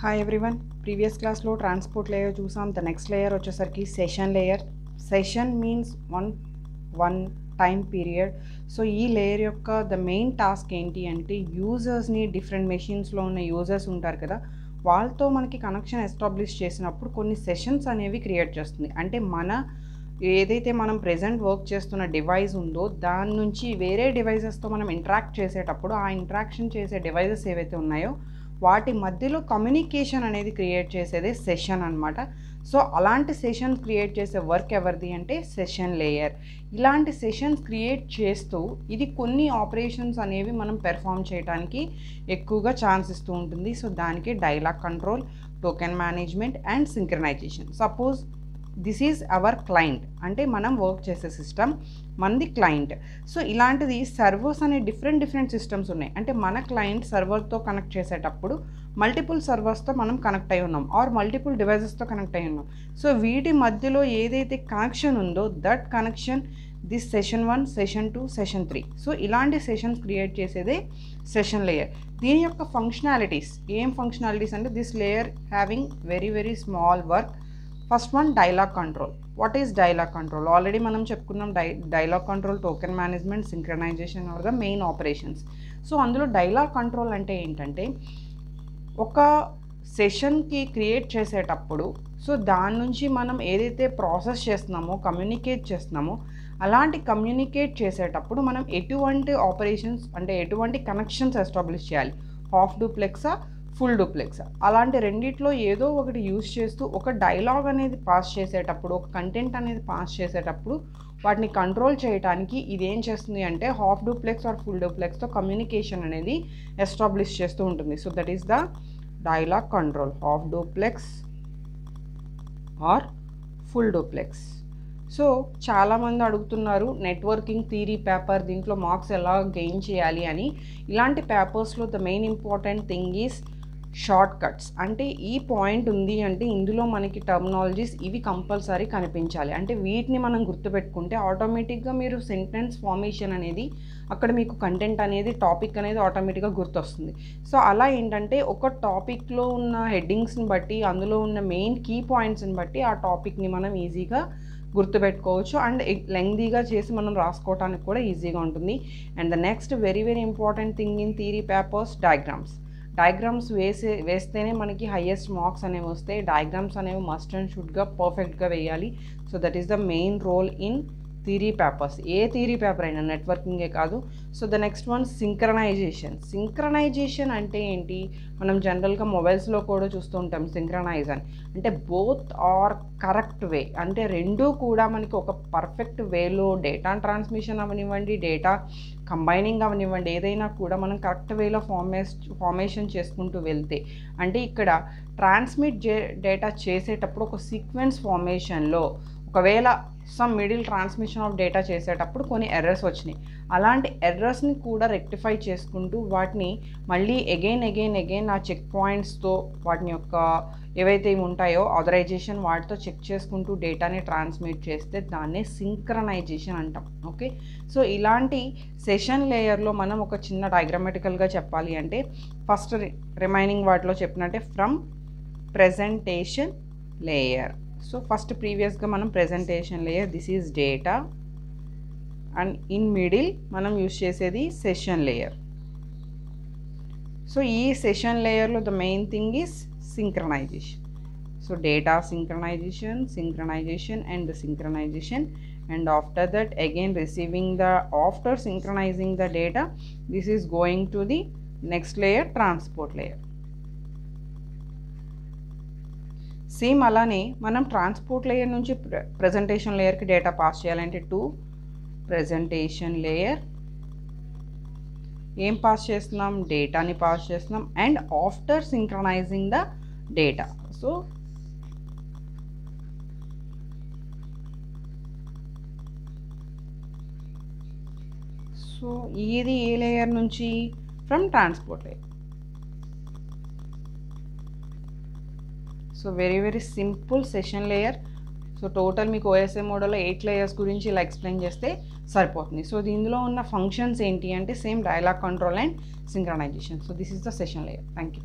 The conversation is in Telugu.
హాయ్ ఎవ్రీవన్ ప్రీవియస్ క్లాస్లో ట్రాన్స్పోర్ట్ లేయర్ చూసాం. ద నెక్స్ట్ లేయర్ వచ్చేసరికి session layer session means one one time period so ఈ లేయర్ యొక్క ద మెయిన్ టాస్క్ ఏంటి అంటే యూజర్స్ని డిఫరెంట్ మెషిన్స్లో ఉన్న యూజర్స్ ఉంటారు కదా వాళ్ళతో మనకి కనెక్షన్ ఎస్టాబ్లిష్ చేసినప్పుడు కొన్ని సెషన్స్ అనేవి క్రియేట్ చేస్తుంది. అంటే మన ఏదైతే మనం ప్రెజెంట్ వర్క్ చేస్తున్న డివైస్ ఉందో దాని నుంచి వేరే డివైజెస్తో మనం ఇంటరాక్ట్ చేసేటప్పుడు ఆ ఇంటరాక్షన్ చేసే డివైజెస్ ఏవైతే ఉన్నాయో వాటి మధ్యలో కమ్యూనికేషన్ అనేది క్రియేట్ చేసేదే సెషన్ అనమాట సో అలాంటి సెషన్స్ క్రియేట్ చేసే వర్క్ ఎవరిది అంటే సెషన్ లేయర్ ఇలాంటి సెషన్స్ క్రియేట్ చేస్తూ ఇది కొన్ని ఆపరేషన్స్ అనేవి మనం పెర్ఫామ్ చేయడానికి ఎక్కువగా ఛాన్స్ ఇస్తూ ఉంటుంది. సో దానికి dialogue control token management and synchronisation suppose this is our client. అంటే మనం వర్క్ చేసే సిస్టమ్ మనది క్లయింట్. సో ఇలాంటిది సర్వర్స్ అనే డిఫరెంట్ డిఫరెంట్ సిస్టమ్స్ ఉన్నాయి. అంటే మన క్లయింట్ సర్వర్తో కనెక్ట్ చేసేటప్పుడు మల్టిపుల్ సర్వర్స్తో మనం కనెక్ట్ అయి ఉన్నాం. ఆర్ మల్టిపుల్ డివైజెస్తో కనెక్ట్ అయి ఉన్నాం. సో వీటి మధ్యలో ఏదైతే కనెక్షన్ ఉందో that connection this session one session two session three. So ఇలాంటి సెషన్స్ క్రియేట్ చేసేదే సెషన్ లేయర్. దీని యొక్క ఫంక్షనాలిటీస్ ఏం ఫంక్షనాలిటీస్ అంటే this layer having very very small work first one dialogue control. What is dialogue control already మనం చెప్పుకున్నాం dia dialogue control token management synchronisation are the main operations so అందులో డైలాగ్ కంట్రోల్ అంటే ఏంటంటే ఒక సెషన్కి క్రియేట్ చేసేటప్పుడు సో దాని నుంచి మనం ఏదైతే ప్రాసెస్ చేస్తున్నామో కమ్యూనికేట్ చేస్తున్నామో అలాంటి కమ్యూనికేట్ చేసేటప్పుడు మనం ఎటువంటి ఆపరేషన్స్ అంటే ఎటువంటి కనెక్షన్స్ ఎస్టాబ్లిష్ చేయాలి? హాఫ్ డూప్లెక్సా ఫుల్ డూప్లెక్స్. అలాంటి రెండిట్లో ఏదో ఒకటి యూస్ చేస్తూ ఒక డైలాగ్ అనేది పాస్ చేసేటప్పుడు ఒక కంటెంట్ అనేది పాస్ చేసేటప్పుడు వాటిని కంట్రోల్ చేయడానికి ఇదేం చేస్తుంది అంటే హాఫ్ డూప్లెక్స్ ఆర్ ఫుల్ డూప్లెక్స్తో కమ్యూనికేషన్ అనేది ఎస్టాబ్లిష్ చేస్తూ ఉంటుంది. So that is the dialog control. Half duplex or full duplex. So చాలామంది అడుగుతున్నారు నెట్వర్కింగ్ థీరీ పేపర్ దీంట్లో మార్క్స్ ఎలా గెయిన్ చేయాలి అని. ఇలాంటి పేపర్స్లో the main important thing is short cuts. అంటే ఈ పాయింట్ ఉంది అంటే ఇందులో మనకి టర్మినాలజీస్ ఇవి కంపల్సరీ కనిపించాలి. అంటే వీటిని మనం గుర్తుపెట్టుకుంటే ఆటోమేటిక్గా మీరు సెంటెన్స్ ఫార్మేషన్ అనేది అక్కడ మీకు కంటెంట్ అనేది టాపిక్ అనేది ఆటోమేటిక్గా గుర్తొస్తుంది. సో అలా ఏంటంటే ఒక టాపిక్లో ఉన్న హెడ్డింగ్స్ని బట్టి అందులో ఉన్న మెయిన్ కీ పాయింట్స్ని బట్టి ఆ టాపిక్ని మనం ఈజీగా గుర్తుపెట్టుకోవచ్చు. అండ్ లెంగ్దీగా చేసి మనం రాసుకోవడానికి కూడా ఈజీగా ఉంటుంది. And the next very very important thing in theory papers diagrams. Diagrams వేసే వేస్తేనే మనకి హయ్యెస్ట్ మార్క్స్ అనేవి వస్తాయి. డయాగ్రామ్స్ అనేవి మస్ట్ అండ్ షుడ్గా పర్ఫెక్ట్గా వేయాలి. So that is the main role in theory papers. A theory paper అయినా నెట్వర్కింగే కాదు. So the next one synchronization. Synchronization అంటే ఏంటి? మనం జనరల్గా మొబైల్స్లో కూడా చూస్తూ ఉంటాం సింక్రనైజ్ అని. అంటే బోత్ ఆర్ కరెక్ట్ వే. అంటే రెండూ కూడా మనకి ఒక పర్ఫెక్ట్ వేలో డేటా ట్రాన్స్మిషన్ అవనివ్వండి డేటా కంబైనింగ్ అవనివ్వండి ఏదైనా కూడా మనం కరెక్ట్ వేలో ఫార్మేస్ ఫార్మేషన్ చేసుకుంటూ వెళ్తే. అంటే ఇక్కడ ట్రాన్స్మిట్ డేటా చేసేటప్పుడు ఒక సీక్వెన్స్ ఫార్మేషన్లో ఒకవేళ some middle transmission of data చేసేటప్పుడు కొన్ని ఎర్రర్స్ వచ్చినాయి. అలాంటి ఎర్రర్స్ని కూడా రెక్టిఫై చేసుకుంటూ వాటిని మళ్ళీ ఎగైన్ ఎగైన్ ఎగైన్ ఆ చెక్ పాయింట్స్తో వాటిని యొక్క ఏవైతే ఉంటాయో ఆథరైజేషన్ వాటితో చెక్ చేసుకుంటూ డేటాని ట్రాన్స్మిట్ చేస్తే దాన్నే సింక్రనైజేషన్ అంటాం. ఓకే సో ఇలాంటి సెషన్ లేయర్లో మనం ఒక చిన్న డయాగ్రామెటికల్గా చెప్పాలి అంటే ఫస్ట్ రిమైనింగ్ వాటిలో చెప్పినట్టే from presentation layer so first ప్రీవియస్గా మనం presentation layer this is data and in middle మనం యూస్ చేసేది సెషన్ లేయర్ సో ఈ సెషన్ లేయర్లో the main thing is synchronization so data synchronization synchronization and the synchronization and after that again receiving the after synchronizing the data this is going to the next layer transport layer. Same అలానే మనం ట్రాన్స్పోర్ట్ లేయర్ నుంచి ప్రజెంటేషన్ లేయర్కి డేటా పాస్ చేయాలంటే టూ ప్రజెంటేషన్ లేయర్ ఏం పాస్ చేస్తున్నాం? డేటాని పాస్ చేస్తున్నాం. And after synchronising the data so so ఇది ఏ లేయర్ నుంచి? From transport layer so very very simple session layer. So total మీకు ఓఎస్ఏ మోడల్లో ఎయిట్ లేయర్స్ గురించి ఇలా ఎక్స్ప్లెయిన్ చేస్తే సరిపోతుంది. సో దీనిలో ఉన్న ఫంక్షన్స్ ఏంటి అంటే same dialog control and synchronization. So this is the session layer. Thank you.